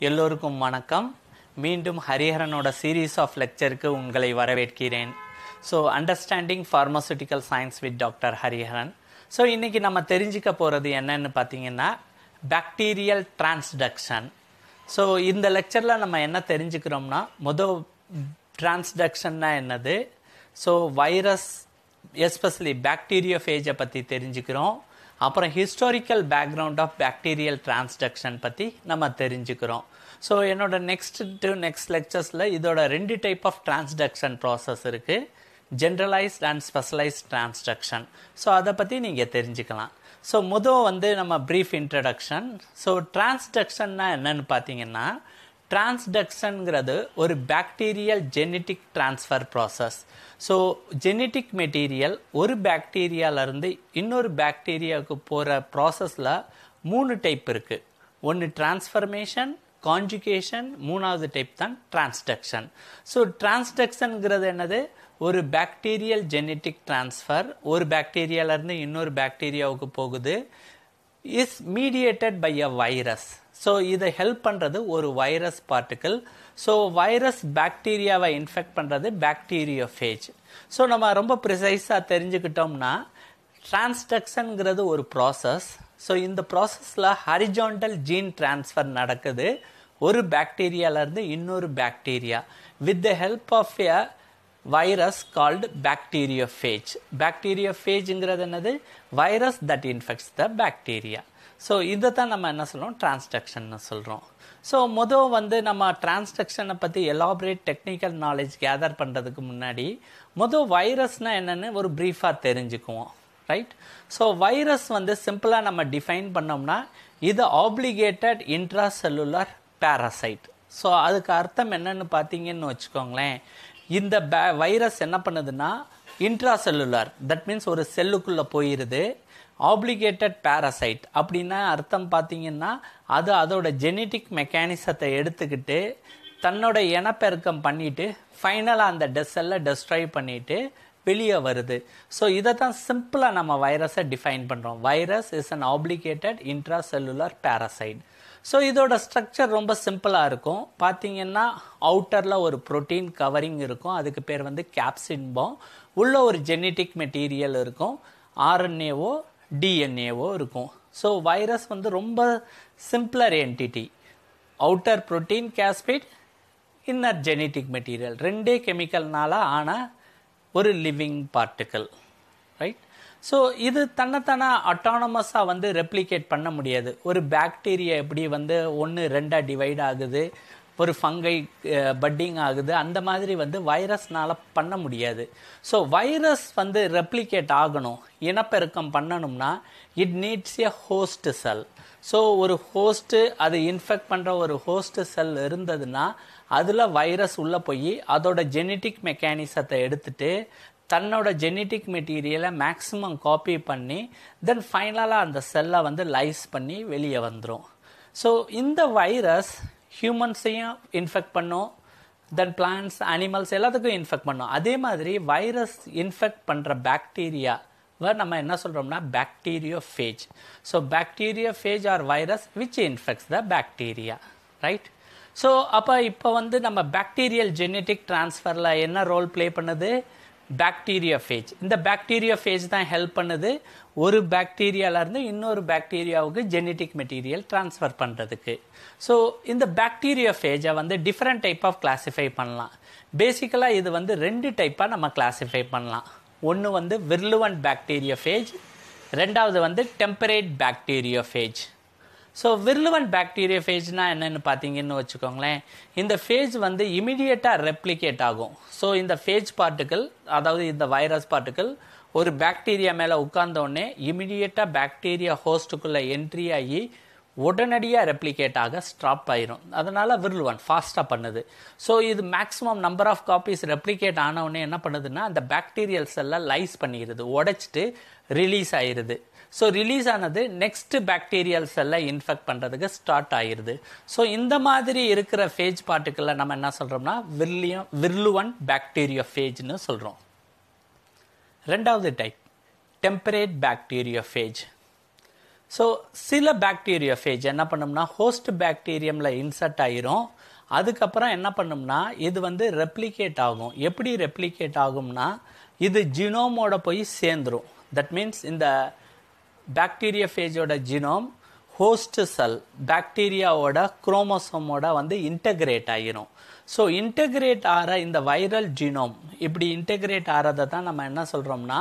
எல்லோருக்கும் வணக்கம். மீண்டும் ஹரிஹரனோட சீரீஸ் ஆஃப் லெக்சருக்கு உங்களை வரவேற்கிறேன். So understanding pharmaceutical science with doctor Hariharan. So இன்றைக்கி நம்ம தெரிஞ்சுக்க போகிறது என்னன்னு பார்த்தீங்கன்னா பாக்டீரியல் டிரான்ஸ்டக்ஷன் ஸோ இந்த லெக்சரில் நம்ம என்ன தெரிஞ்சுக்கிறோம்னா மொதல் டிரான்ஸ்டக்ஷன்னா என்னது? ஸோ வைரஸ் எஸ்பெஷலி பாக்டீரியோஃபேஜை பற்றி தெரிஞ்சுக்கிறோம். அப்புறம் historical background of bacterial transduction பற்றி நம்ம தெரிஞ்சுக்கிறோம். ஸோ என்னோட நெக்ஸ்ட் டு நெக்ஸ்ட் லெக்சர்ஸில் இதோட ரெண்டு டைப் ஆஃப் டிரான்ஸ்டக்ஷன் ப்ராசஸ் இருக்குது generalized and specialized transduction so அதை பற்றி நீங்கள் தெரிஞ்சுக்கலாம். ஸோ முதல் வந்து நம்ம ப்ரீஃப் இன்ட்ரடக்ஷன் ஸோ டிரான்ஸ்டக்ஷன்னா என்னன்னு பார்த்தீங்கன்னா டிரான்ஸ்டக்ஷனுங்கிறது ஒரு bacterial genetic transfer process so genetic material ஒரு பாக்டீரியாவிலேருந்து இன்னொரு பாக்டீரியாவுக்கு போகிற ப்ராசஸில் மூணு டைப் இருக்குது ஒன்று டிரான்ஸ்ஃபர்மேஷன் கான்ஜுகேஷன் மூணாவது டைப் தான் டிரான்ஸ்டக்ஷன் ஸோ டிரான்ஸ்டக்ஷனுங்கிறது என்னது? ஒரு பாக்டீரியல் ஜெனட்டிக் டிரான்ஸ்ஃபர் ஒரு பாக்டீரியாவிலேருந்து இன்னொரு பாக்டீரியாவுக்கு போகுது. Is mediated by a virus so இதை ஹெல்ப் பண்ணுறது ஒரு வைரஸ் பார்ட்டிக்கல் ஸோ வைரஸ் பாக்டீரியாவை இன்ஃபெக்ட் பண்ணுறது பாக்டீரியோஃபேஜ் ஸோ நம்ம ரொம்ப ப்ரிசைஸாக தெரிஞ்சுக்கிட்டோம்னா டிரான்ஸ்டக்ஷனுங்கிறது ஒரு ப்ராசஸ் ஸோ இந்த ப்ராசஸில் ஹரிஜான்டல் ஜீன் டிரான்ஸ்ஃபர் நடக்குது. ஒரு பாக்டீரியாவிலேருந்து இன்னொரு bacteria with the help of a virus called bacteriophage பாக்டீரியோஃபேஜுங்கிறது என்னது? Virus that infects the bacteria so இதை தான் நம்ம என்ன சொல்கிறோம் டிரான்ஸ்டக்ஷன்னு சொல்கிறோம் ஸோ மொதல் வந்து நம்ம டிரான்ஸ்டக்ஷனை பற்றி எலாபரேட் டெக்னிக்கல் நாலேஜ் கேதர் பண்ணுறதுக்கு முன்னாடி மொதல் வைரஸ்னால் என்னென்னு ஒரு ப்ரீஃபாக தெரிஞ்சுக்குவோம். ரைட் ஸோ வைரஸ் வந்து சிம்பிளாக நம்ம டிஃபைன் பண்ணோம்னா இது obligated intra cellular parasite so அதுக்கு அர்த்தம் என்னன்னு பார்த்தீங்கன்னு வச்சுக்கோங்களேன். இந்த பே வைரஸ் என்ன பண்ணுதுன்னா இன்ட்ராசெல்லுலர் தட் மீன்ஸ் ஒரு செல்லுக்குள்ளே போயிடுது ஆப்ளிகேட்டட் பேரசைட் அப்படின்னா அர்த்தம் பார்த்தீங்கன்னா அது அதோட ஜெனட்டிக் மெக்கானிசத்தை எடுத்துக்கிட்டு தன்னோட இனப்பெருக்கம் பண்ணிவிட்டு ஃபைனலாக அந்த டெஸ்ஸெல்லாம் செல்லை டெஸ்ட்ராய் பண்ணிவிட்டு வெளியே வருது. ஸோ இதை தான் சிம்பிளாக நம்ம வைரஸை டிஃபைன் பண்ணுறோம் virus is an obligated intra cellular parasite so இதோட ஸ்ட்ரக்சர் ரொம்ப சிம்பிளாக இருக்கும். பார்த்தீங்கன்னா அவுட்டரில் ஒரு ப்ரோட்டீன் கவரிங் இருக்கும். அதுக்கு பேர் வந்து கேப்சின்போம் உள்ள ஒரு ஜெனட்டிக் மெட்டீரியல் இருக்கும். ஆர்என்ஏவோ டிஎன்ஏவோ இருக்கும். ஸோ வைரஸ் வந்து ரொம்ப simpler entity outer protein capsid inner genetic material ரெண்டே கெமிக்கல்னால ஆன ஒரு லிவிங் பார்ட்டிக்கல் ரைட் ஸோ இது தன்னைத்தானே அட்டானமஸாக வந்து ரெப்ளிகேட் பண்ண முடியாது. ஒரு பாக்டீரியா எப்படி வந்து ஒன்று ரெண்டாக டிவைட் ஆகுது ஒரு ஃபங்கை பட்டிங் ஆகுது அந்த மாதிரி வந்து வைரஸ்னால் பண்ண முடியாது. ஸோ வைரஸ் வந்து ரெப்ளிகேட் ஆகணும் இனப்பெருக்கம் பண்ணணும்னா it needs a host cell so ஒரு ஹோஸ்ட்டு அது இன்ஃபெக்ட் பண்ணுற ஒரு ஹோஸ்ட் செல் இருந்ததுன்னா அதில் வைரஸ் உள்ளே போய் அதோட ஜெனட்டிக் மெக்கானிசத்தை எடுத்துட்டு தன்னோட ஜெனட்டிக் மெட்டீரியலை மேக்ஸிமம் காப்பி பண்ணி தென் ஃபைனலாக அந்த செல்லை வந்து லைஸ் பண்ணி வெளியே வந்துடும் ஸோ இந்த வைரஸ் ஹியூமன்ஸையும் இன்ஃபெக்ட் பண்ணும். தென் பிளான்ஸ் அனிமல்ஸ் எல்லாத்துக்கும் இன்ஃபெக்ட் பண்ணும். அதே மாதிரி வைரஸ் இன்ஃபெக்ட் பண்ணுற பாக்டீரியா நம்ம என்ன சொல்கிறோம்னா bacteriophage so bacteriophage are virus which infects the bacteria right so அப்போ இப்போ வந்து நம்ம பாக்டீரியல் ஜெனட்டிக் டிரான்ஸ்ஃபரில் என்ன ரோல் ப்ளே பண்ணுது? பாக்டீரியா ஃபேஜ் இந்த பாக்டீரியா ஃபேஜ் தான் ஹெல்ப் பண்ணுது. ஒரு பாக்டீரியாவிலேருந்து இன்னொரு பாக்டீரியாவுக்கு ஜெனட்டிக் மெட்டீரியல் ட்ரான்ஸ்ஃபர் பண்ணுறதுக்கு ஸோ இந்த பாக்டீரியா ஃபேஜை வந்து டிஃப்ரெண்ட் டைப் ஆஃப் கிளாஸிஃபை பண்ணலாம். பேசிக்கலாக இது வந்து ரெண்டு டைப்பாக நம்ம கிளாஸிஃபை பண்ணலாம். ஒன்று வந்து விர்லுவன் பாக்டீரியா ஃபேஜ் ரெண்டாவது வந்து temperate bacteria Feige so virulent பாக்டீரியா ஃபேஜ்னா என்னென்னு பார்த்தீங்கன்னு வச்சுக்கோங்களேன். இந்த ஃபேஜ் வந்து இமிடியேட்டாக ரெப்ளிகேட் ஆகும். ஸோ இந்த ஃபேஜ் பார்ட்டிக்கல் அதாவது இந்த வைரஸ் பார்ட்டிக்கல் ஒரு பாக்டீரியா மேலே உட்கார்ந்தோடனே இமிடியேட்டாக பாக்டீரியா ஹோஸ்ட்டுக்குள்ளே என்ட்ரி ஆகி உடனடியாக ரெப்ளிகேட் ஆக ஸ்டாப் ஆயிரும். அதனால் விர்லுவன் ஃபாஸ்ட்டாக பண்ணுது. ஸோ இது maximum number of copies replicate ஆனவுடனே என்ன பண்ணுதுன்னா அந்த பாக்டீரியல் செல்லை லைஸ் பண்ணிடுது உடைச்சிட்டு ரிலீஸ் ஆயிடுது ஸோ ரிலீஸ் ஆனது நெக்ஸ்ட் பாக்டீரியல் செல்லை இன்ஃபெக்ட் பண்ணுறதுக்கு ஸ்டார்ட் ஆயிடுது ஸோ இந்த மாதிரி இருக்கிற ஃபேஜ் பார்ட்டிக்கலில் நம்ம என்ன சொல்கிறோம்னா விர்லியம் விர்லுவன் பாக்டீரியா ஃபேஜ்னு சொல்கிறோம் ரெண்டாவது type temperate bacteria Feige so சில பாக்டீரியோஃபேஜ் என்ன பண்ணோம்னா ஹோஸ்ட் பாக்டீரியமில் இன்சர்ட் ஆயிரும். அதுக்கப்புறம் என்ன பண்ணும்னா இது வந்து ரெப்ளிகேட் ஆகும். எப்படி ரெப்ளிகேட் ஆகும்னா இது ஜினோமோட போய் சேர்ந்துரும். தட் மீன்ஸ் இந்த பாக்டீரியோஃபேஜோட ஜினோம் ஹோஸ்ட் செல் பாக்டீரியாவோட குரோமோசோமோட வந்து இன்டகிரேட் ஆகிரும் ஸோ இன்டகிரேட் ஆகிற இந்த வைரல் ஜீனோம் இப்படி இன்டகிரேட் ஆகிறத தான் நம்ம என்ன சொல்கிறோம்னா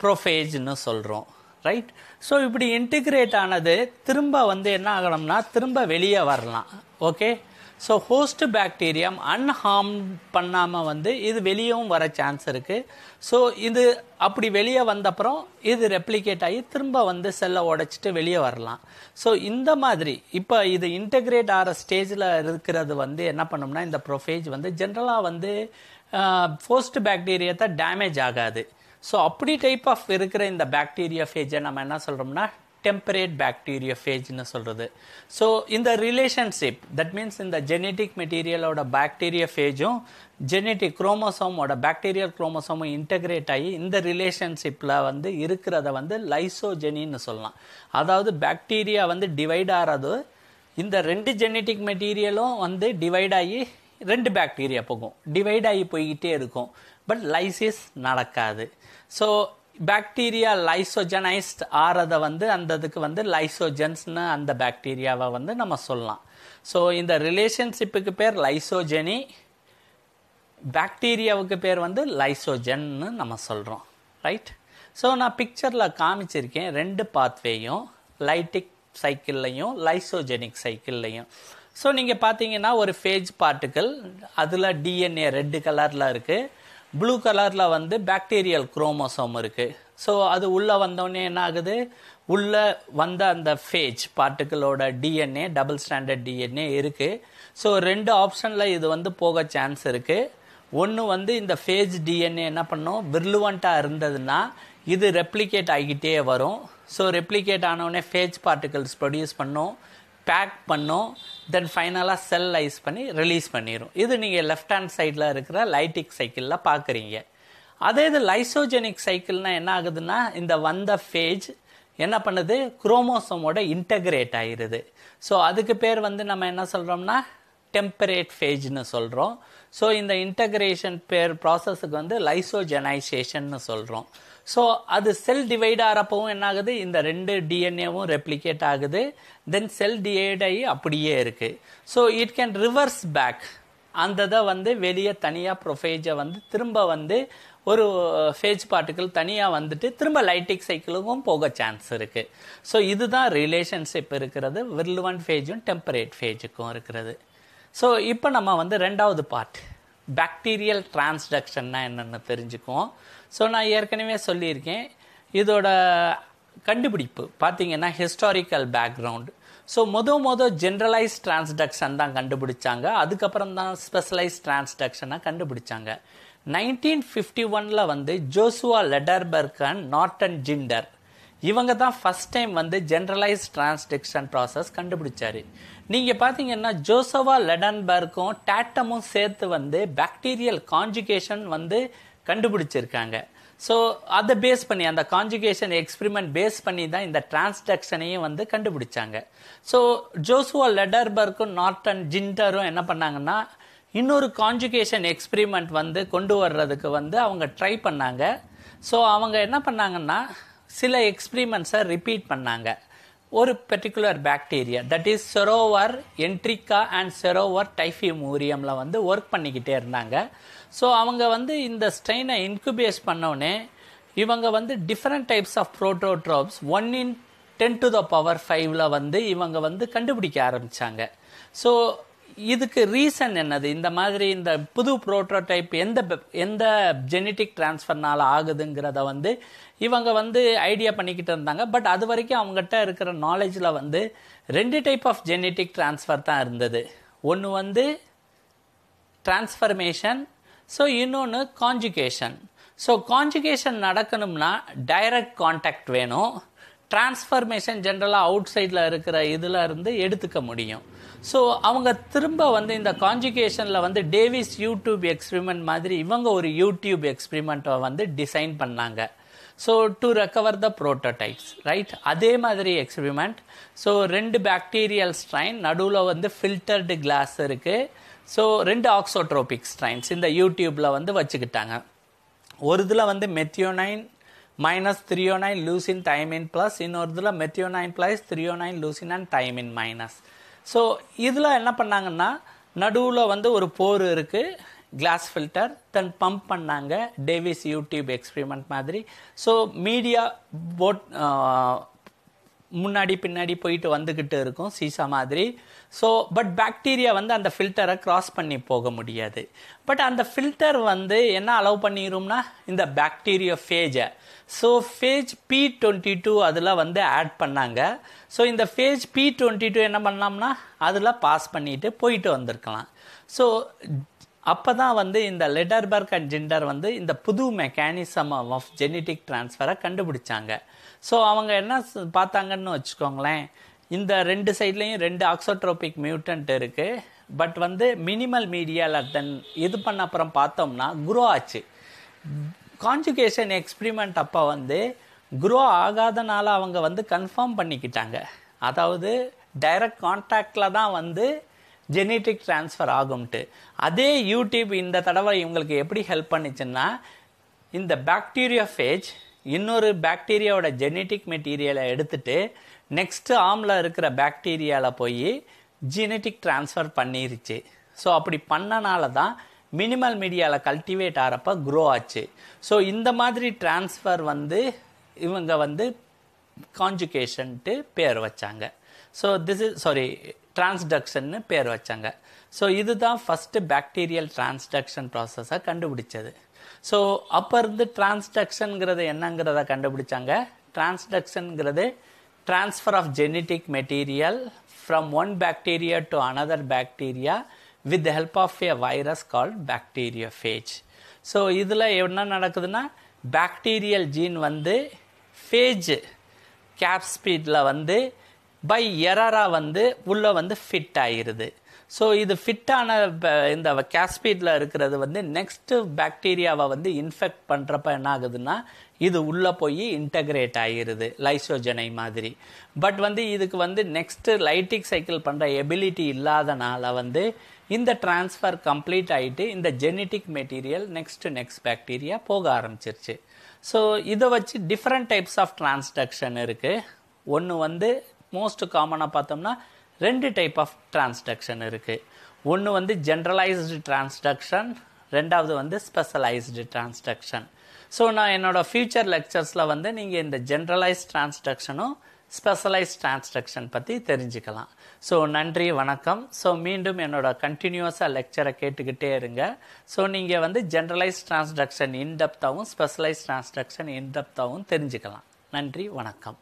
ப்ரோஃபேஜ்னு சொல்கிறோம் ரைட் ஸோ இப்படி இன்டிகிரேட் ஆனது திரும்ப வந்து என்ன ஆகணும்னா திரும்ப வெளியே வரலாம். Okay so host bacterium unharm பண்ணாமல் வந்து இது வெளியவும் வர சான்ஸ் இருக்குது ஸோ இது அப்படி வெளியே வந்தப்புறம் இது ரெப்ளிகேட் ஆகி திரும்ப வந்து செல்லை உடைச்சிட்டு வெளியே வரலாம். ஸோ இந்த மாதிரி இப்போ இது இன்டகிரேட் ஆகிற ஸ்டேஜில் இருக்கிறது வந்து என்ன பண்ணும்னா இந்த ப்ரொஃபேஜ் வந்து ஜென்ரலாக வந்து ஹோஸ்ட் பாக்டீரியாத்தை டேமேஜ் ஆகாது. ஸோ அப்படி டைப் ஆஃப் இருக்கிற இந்த பாக்டீரியா ஃபேஜை நம்ம என்ன சொல்கிறோம்னா டெம்பரேட் பாக்டீரியா ஃபேஜ்னு சொல்கிறது ஸோ இந்த ரிலேஷன்ஷிப் தட் மீன்ஸ் இந்த ஜெனட்டிக் மெட்டீரியலோட பாக்டீரியா ஃபேஜும் ஜெனட்டிக் குரோமோசோமோட பாக்டீரியல் குரோமோசோமும் இன்டகிரேட் ஆகி இந்த ரிலேஷன்ஷிப்பில் வந்து இருக்கிறத வந்து லைசோஜெனின்னு சொல்லலாம். அதாவது பாக்டீரியா வந்து டிவைட் ஆகிறது இந்த ரெண்டு ஜெனட்டிக் மெட்டீரியலும் வந்து டிவைட் ஆகி ரெண்டு பேக்டீரியா போகும். டிவைட் ஆகி போய்கிட்டே இருக்கும். பட் லைசிஸ் நடக்காது. ஸோ பாக்டீரியா லைசோஜனைஸ்ட் ஆறதை வந்து அந்த இதுக்கு வந்து லைசோஜன்ஸ்னு அந்த பாக்டீரியாவை வந்து நம்ம சொல்லலாம். ஸோ இந்த ரிலேஷன்ஷிப்புக்கு பேர் லைசோஜெனி பாக்டீரியாவுக்கு பேர் வந்து லைசோஜன்னு நம்ம சொல்கிறோம் ரைட் ஸோ நான் பிக்சரில் காமிச்சிருக்கேன் ரெண்டு பாத்வேயும் லைட்டிக் சைக்கிள்லையும் லைசோஜெனிக் சைக்கிள்லையும் ஸோ நீங்கள் பார்த்தீங்கன்னா ஒரு ஃபேஜ் பார்ட்டிக்கல் அதில் டிஎன்ஏ ரெட்டு கலரில் இருக்குது ப்ளூ கலரில் வந்து பாக்டீரியல் குரோமோசோம் இருக்குது ஸோ அது உள்ளே வந்தோடனே என்ன ஆகுது? உள்ளே வந்த அந்த ஃபேஜ் பார்ட்டிகளோட டிஎன்ஏ டபுள் ஸ்டாண்டர்ட் டிஎன்ஏ இருக்குது ஸோ ரெண்டு ஆப்ஷனில் இது வந்து போக சான்ஸ் இருக்குது ஒன்று வந்து இந்த ஃபேஜ் டிஎன்ஏ என்ன பண்ணும்? விர்லுவண்ட்டாக இருந்ததுன்னா இது ரெப்ளிகேட் ஆகிக்கிட்டே வரும். ஸோ ரெப்ளிகேட் ஆனவுடனே ஃபேஜ் பார்ட்டிகல்ஸ் ப்ரொடியூஸ் பண்ணும். பேக் பண்ணும் தென் ஃபைனலாக செல் லைஸ் பண்ணி ரிலீஸ் பண்ணிடும் இது நீங்கள் லெஃப்ட் ஹேண்ட் சைடில் இருக்கிற லைட்டிக் சைக்கிளில் பார்க்குறீங்க அதே இது லைசோஜெனிக் சைக்கிள்னால் என்ன ஆகுதுன்னா இந்த வந்த ஃபேஜ் என்ன பண்ணுது? குரோமோசோமோட இன்டகிரேட் ஆகிருது ஸோ அதுக்கு பேர் வந்து நம்ம என்ன சொல்கிறோம்னா டெம்பரேட் ஃபேஜ்னு சொல்கிறோம் ஸோ இந்த இன்டகிரேஷன் பேர் ப்ராசஸுக்கு வந்து லைசோஜெனைசேஷன்னு சொல்கிறோம் ஸோ அது செல் டிவைட் ஆகிறப்பவும் என்ன ஆகுது இந்த ரெண்டு டிஎன்ஏவும் ரெப்ளிகேட் ஆகுது. தென் செல் டிவைட் ஆகி அப்படியே இருக்குது so it can reverse back அந்த இதை வந்து வெளியே தனியாக ப்ரொஃபேஜை வந்து திரும்ப வந்து ஒரு ஃபேஜ் பார்ட்டிக்கல் தனியாக வந்துட்டு திரும்ப லைட்டிக் சைக்கிளுக்கும் போக சான்ஸ் இருக்குது ஸோ இதுதான் ரிலேஷன்ஷிப் இருக்கிறது. விர்லுவன் ஃபேஜும் டெம்பரேட் ஃபேஜுக்கும் இருக்கிறது. ஸோ இப்போ நம்ம வந்து ரெண்டாவது பார்ட் பாக்டீரியல் டிரான்ஸ்டக்ஷன்னா என்னென்னு தெரிஞ்சுக்குவோம். ஸோ நான் ஏற்கனவே சொல்லியிருக்கேன். இதோட கண்டுபிடிப்பு பார்த்தீங்கன்னா ஹிஸ்டாரிக்கல் பேக்ரவுண்ட் ஸோ மொதல் மொதல் ஜென்ரலைஸ் டிரான்ஸ்டக்ஷன் தான் கண்டுபிடிச்சாங்க. அதுக்கப்புறம் தான் ஸ்பெஷலைஸ் டிரான்ஸ்டக்ஷனாக கண்டுபிடிச்சாங்க. நைன்டீன் ஃபிஃப்டி ஒனில் வந்து Joshua Lederberg and Norton Zinder இவங்க தான் ஃபஸ்ட் டைம் வந்து ஜென்ரலைஸ் டிரான்ஸ்டக்ஷன் ப்ராசஸ் கண்டுபிடிச்சாரு. நீங்கள் பார்த்தீங்கன்னா ஜோசவா லெடன்பர்க்கும் டேட்டமும் சேர்த்து வந்து பாக்டீரியல் கான்ஜுகேஷன் வந்து கண்டுபிடிச்சிருக்காங்க. ஸோ அதை பேஸ் பண்ணி அந்த கான்ஜுகேஷன் எக்ஸ்பிரிமெண்ட் பேஸ் பண்ணி தான் இந்த டிரான்ஸ்டக்ஷனையும் வந்து கண்டுபிடிச்சாங்க. ஸோ ஜோசுவா லெடர்பர்க்கும் நார்டன் ஜிண்டரும் என்ன பண்ணாங்கன்னா இன்னொரு கான்ஜுகேஷன் எக்ஸ்பிரிமெண்ட் வந்து கொண்டு வர்றதுக்கு வந்து அவங்க ட்ரை பண்ணாங்க. ஸோ அவங்க என்ன பண்ணாங்கன்னா சில எக்ஸ்பிரிமெண்ட்ஸை ரிப்பீட் பண்ணாங்க. ஒரு particular bacteria that is serovar enterica and serovar டைஃபிமூரியமில் வந்து ஒர்க் பண்ணிக்கிட்டே இருந்தாங்க. ஸோ அவங்க வந்து இந்த ஸ்ட்ரெயினை இன்குபேஸ் பண்ணோடனே இவங்க வந்து different types of prototrophs one in ten to the power ஃபைவ்ல வந்து இவங்க வந்து கண்டுபிடிக்க ஆரம்பித்தாங்க ஸோ இதுக்கு ரீசன் என்னது? இந்த மாதிரி இந்த புது புரோட்டோடைப் எந்த எந்த ஜெனட்டிக் டிரான்ஸ்ஃபர்னால ஆகுதுங்கிறத வந்து இவங்க வந்து ஐடியா பண்ணிக்கிட்டு இருந்தாங்க. பட் அது வரைக்கும் அவங்ககிட்ட இருக்கிற நாலேஜில் வந்து ரெண்டு டைப் ஆஃப் ஜெனட்டிக் டிரான்ஸ்ஃபர் தான் இருந்தது. ஒன்று வந்து டிரான்ஸ்ஃபர்மேஷன் ஸோ இன்னொன்று காஞ்சுகேஷன் ஸோ காஞ்சுகேஷன் நடக்கணும்னா டைரக்ட் காண்டாக்ட் வேணும். டிரான்ஸ்ஃபர்மேஷன் ஜென்ரலாக அவுட் சைடில் இருக்கிற இதில் இருந்து எடுத்துக்க முடியும். ஸோ அவங்க திரும்ப வந்து இந்த கான்ஜுகேஷனில் வந்து டேவிஸ் யூடியூப் எக்ஸ்பிரிமெண்ட் மாதிரி இவங்க ஒரு யூடியூப் எக்ஸ்பிரிமெண்ட்டை வந்து டிசைன் பண்ணாங்க. So to recover the prototypes right அதே மாதிரி எக்ஸ்பிரிமெண்ட் ஸோ ரெண்டு பாக்டீரியல் ஸ்ட்ரைன் நடுவில் வந்து ஃபில்டர்டு கிளாஸ் இருக்குது ஸோ ரெண்டு ஆக்சோட்ரோபிக் ஸ்ட்ரைன்ஸ் இந்த யூடியூப்பில் வந்து வச்சுக்கிட்டாங்க. ஒரு இதில் வந்து methionine minus threonine leucine thiamine plus இன்னொரு இதில் methionine plus threonine leucine and thiamine minus so இதில் என்ன பண்ணாங்கன்னா நடுவில் வந்து ஒரு போர் இருக்குது கிளாஸ் ஃபில்டர் தென் பம்ப் பண்ணாங்க டேவிஸ் யூடியூப் எக்ஸ்பிரிமெண்ட் மாதிரி. ஸோ மீடியா போட் முன்னாடி பின்னாடி போயிட்டு வந்துக்கிட்டு இருக்கும் சீசா மாதிரி. ஸோ பட் பாக்டீரியா வந்து அந்த ஃபில்டரை க்ராஸ் பண்ணி போக முடியாது. பட் அந்த ஃபில்டர் வந்து என்ன அலோவ் பண்ணிடும்னா இந்த bacteria ஃபேஜை so phage P twenty two அதில் வந்து ஆட் பண்ணாங்க. ஸோ இந்த ஃபேஜ் பி டுவெண்ட்டி டூ என்ன பண்ணலாம்னா அதில் பாஸ் பண்ணிட்டு போயிட்டு வந்திருக்கலாம். ஸோ அப்போ தான் வந்து இந்த லெட்டர்பர்க் அண்ட் ஜிண்டர் வந்து இந்த புது மெக்கானிசம் ஆஃப் ஜெனட்டிக் டிரான்ஸ்ஃபரை கண்டுபிடிச்சாங்க. ஸோ அவங்க என்ன பார்த்தாங்கன்னு வச்சுக்கோங்களேன். இந்த ரெண்டு சைட்லேயும் ரெண்டு ஆக்சோட்ரோபிக் மியூட்டன்ட் இருக்குது பட் வந்து மினிமல் மீடியாவில் தென் இது பண்ண அப்புறம் பார்த்தோம்னா குரோ ஆச்சு. கான்ஜுகேஷன் எக்ஸ்பிரிமெண்ட் அப்போ வந்து குரோ ஆகாதனால அவங்க வந்து கன்ஃபார்ம் பண்ணிக்கிட்டாங்க. அதாவது டைரக்ட் கான்டாக்டில் தான் வந்து ஜெனட்டிக் ட்ரான்ஸ்ஃபர் ஆகும்ட்டு. அதே யூடியூப் இந்த தடவை இவங்களுக்கு எப்படி ஹெல்ப் பண்ணுச்சுன்னா இந்த பாக்டீரியா ஃபேஜ் இன்னொரு பாக்டீரியாவோட ஜெனட்டிக் மெட்டீரியலை எடுத்துட்டு நெக்ஸ்ட்டு ஆம்ல இருக்கிற பாக்டீரியாவில் போய் ஜெனட்டிக் ட்ரான்ஸ்ஃபர் பண்ணிருச்சு. ஸோ அப்படி பண்ணனால தான் மினிமல் மீடியாவில் கல்டிவேட் ஆகிறப்ப க்ரோ ஆச்சு. ஸோ இந்த மாதிரி ட்ரான்ஸ்ஃபர் வந்து இவங்க வந்து கான்ஜுகேஷன்ட்டு பேர் வச்சாங்க. ஸோ திஸ் இஸ் சாரி டிரான்ஸ்டக்ஷன்னு பேர் வச்சாங்க. ஸோ இதுதான் ஃபஸ்ட்டு பாக்டீரியல் டிரான்ஸ்டக்ஷன் ப்ராசஸை கண்டுபிடிச்சது. ஸோ அப்போ இருந்து டிரான்ஸ்டக்ஷனுங்கிறது என்னங்கிறத கண்டுபிடிச்சாங்க? டிரான்ஸ்டக்ஷனுங்கிறது transfer of genetic material from one bacteria to another bacteria with help of help virus called bacteria phage so இதில் என்ன நடக்குதுன்னா பாக்டீரியல் ஜீன் வந்து ஃபேஜ் கேப் ஸ்பீடில் வந்து பை எரராக வந்து உள்ளே வந்து ஃபிட் ஆகிருது ஸோ இது ஃபிட்டான இந்த கேஸ்பீடில் இருக்கிறது வந்து நெக்ஸ்ட் பாக்டீரியாவை வந்து இன்ஃபெக்ட் பண்ணுறப்ப என்ன ஆகுதுன்னா இது உள்ளே போய் இன்டகிரேட் ஆகிருது லைசோஜனை மாதிரி. பட் வந்து இதுக்கு வந்து நெக்ஸ்ட் லைட்டிக் சைக்கிள் பண்ணுற எபிலிட்டி இல்லாதனால வந்து இந்த டிரான்ஸ்ஃபர் கம்ப்ளீட் ஆகிட்டு இந்த genetic material next next bacteria போக ஆரம்பிச்சிருச்சு. ஸோ இதை வச்சு டிஃப்ரெண்ட் டைப்ஸ் ஆஃப் டிரான்ஸ்டக்ஷன் இருக்குது ஒன்று வந்து மோஸ்ட் காமனாக பார்த்தோம்னா ரெண்டு டைப் ஆஃப் டிரான்ஸ்டக்ஷன் இருக்குது ஒன்று வந்து ஜென்ரலைஸ்டு டிரான்ஸ்டக்ஷன் ரெண்டாவது வந்து ஸ்பெஷலைஸ்டு டிரான்ஸ்டக்ஷன் ஸோ நான் என்னோடய ஃபியூச்சர் லெக்சர்ஸில் வந்து நீங்கள் இந்த ஜென்ரலைஸ் டிரான்ஸ்டக்ஷனும் ஸ்பெஷலைஸ் டிரான்ஸ்டக்ஷன் பற்றி தெரிஞ்சுக்கலாம். ஸோ நன்றி வணக்கம். ஸோ மீண்டும் என்னோட கண்டினியூஸாக லெக்சரை கேட்டுக்கிட்டே இருங்க. ஸோ நீங்கள் வந்து ஜென்ரலைஸ் டிரான்ஸ்டக்ஷன் இன்டெப்த்தாகவும் ஸ்பெஷலைஸ் டிரான்ஸ்டக்ஷன் இன்டெப்த்தாகவும் தெரிஞ்சுக்கலாம். நன்றி வணக்கம்.